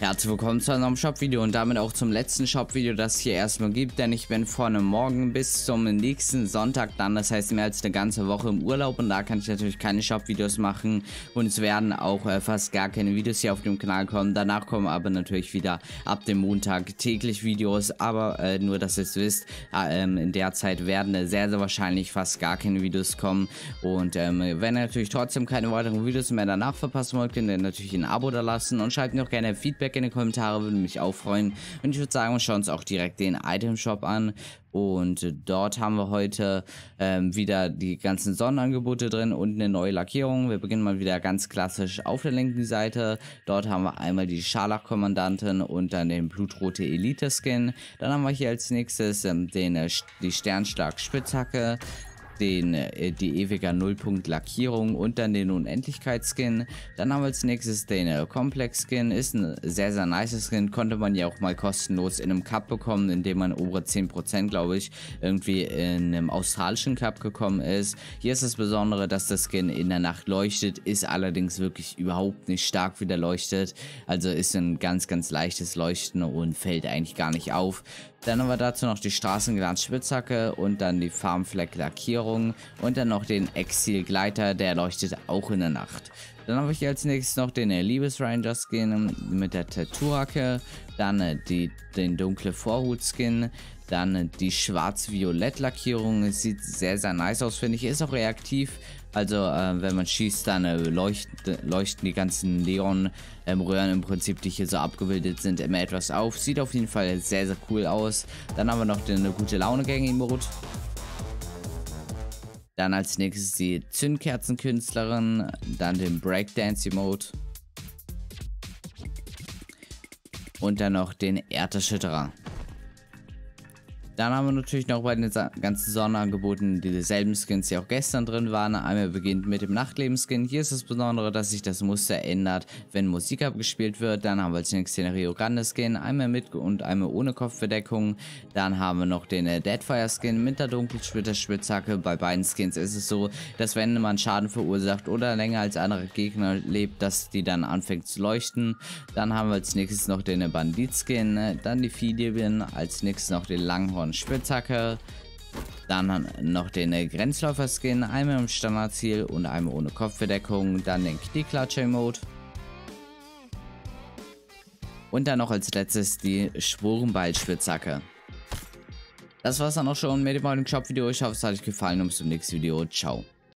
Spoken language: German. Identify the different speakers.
Speaker 1: Herzlich willkommen zu einem Shop-Video und damit auch zum letzten Shop-Video, das es hier erstmal gibt, denn ich bin vorne morgen bis zum nächsten Sonntag dann, das heißt mehr als eine ganze Woche im Urlaub und da kann ich natürlich keine Shop-Videos machen und es werden auch äh, fast gar keine Videos hier auf dem Kanal kommen, danach kommen aber natürlich wieder ab dem Montag täglich Videos, aber äh, nur, dass ihr es wisst, äh, ähm, in der Zeit werden sehr, sehr wahrscheinlich fast gar keine Videos kommen und ähm, wenn ihr natürlich trotzdem keine weiteren Videos mehr danach verpassen wollt, könnt ihr natürlich ein Abo da lassen und schreibt mir auch gerne Feedback Feedback in die Kommentare, würde mich auch freuen. Und ich würde sagen, wir schauen uns auch direkt den Item Shop an. Und dort haben wir heute ähm, wieder die ganzen Sonnenangebote drin und eine neue Lackierung. Wir beginnen mal wieder ganz klassisch auf der linken Seite. Dort haben wir einmal die Scharlach-Kommandantin und dann den blutrote Elite-Skin. Dann haben wir hier als nächstes ähm, den, äh, die Sternschlag-Spitzhacke den, äh, die ewiger Nullpunkt Lackierung und dann den Unendlichkeitsskin. Dann haben wir als nächstes den äh, Complex Skin. Ist ein sehr, sehr nice Skin. Konnte man ja auch mal kostenlos in einem Cup bekommen, in dem man obere 10% glaube ich irgendwie in einem australischen Cup gekommen ist. Hier ist das Besondere, dass der Skin in der Nacht leuchtet, ist allerdings wirklich überhaupt nicht stark wieder leuchtet. Also ist ein ganz, ganz leichtes Leuchten und fällt eigentlich gar nicht auf. Dann haben wir dazu noch die Straßenglanz Spitzhacke und dann die Farmfleck Lackierung und dann noch den Exil Gleiter, der leuchtet auch in der Nacht. Dann habe ich als nächstes noch den Liebesranger Skin mit der Tattoo-Hacke, dann äh, die, den dunkle Vorhut Skin, dann äh, die schwarz-violett Lackierung, sieht sehr sehr nice aus finde ich, ist auch reaktiv, also äh, wenn man schießt, dann äh, leuchten, leuchten die ganzen Neon-Röhren ähm, im Prinzip, die hier so abgebildet sind, immer etwas auf. Sieht auf jeden Fall sehr, sehr cool aus. Dann haben wir noch den gute Laune-Gang-Emote. Dann als nächstes die Zündkerzenkünstlerin, dann den Breakdance-Emote. Und dann noch den Erderschütterer. Dann haben wir natürlich noch bei den ganzen Sonderangeboten dieselben Skins, die auch gestern drin waren. Einmal beginnt mit dem Nachtleben-Skin. Hier ist das Besondere, dass sich das Muster ändert, wenn Musik abgespielt wird. Dann haben wir als nächstes den Rio Grande Skin, einmal mit und einmal ohne Kopfbedeckung. Dann haben wir noch den äh, Deadfire Skin mit der Dunkelsplitter-Spitzhacke. Bei beiden Skins ist es so, dass wenn man Schaden verursacht oder länger als andere Gegner lebt, dass die dann anfängt zu leuchten. Dann haben wir als nächstes noch den Bandit-Skin, dann die Viehdiebin, als nächstes noch den Langhorn und Spitzhacke. Dann noch den Grenzläufer-Skin, einmal im Standardziel und einmal ohne Kopfbedeckung. Dann den Knieklatscher-Mode. Und dann noch als letztes die Schwurenball-Spitzhacke. Das war's dann auch schon mit dem heutigen Shop-Video. Ich hoffe, es hat euch gefallen und bis zum nächsten Video. Ciao.